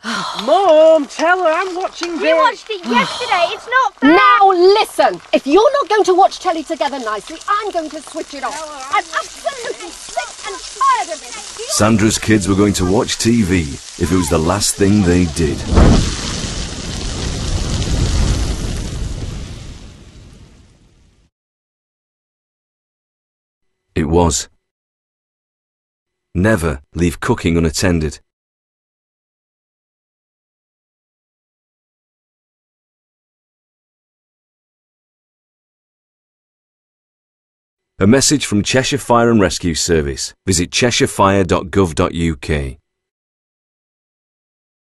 Mom, tell her I'm watching this. We watched it yesterday. It's not fair. Now listen, if you're not going to watch telly together nicely, I'm going to switch it off. I'm absolutely sick and tired of it. Sandra's kids were going to watch TV if it was the last thing they did. It was. Never leave cooking unattended. A message from Cheshire Fire and Rescue Service. Visit cheshirefire.gov.uk.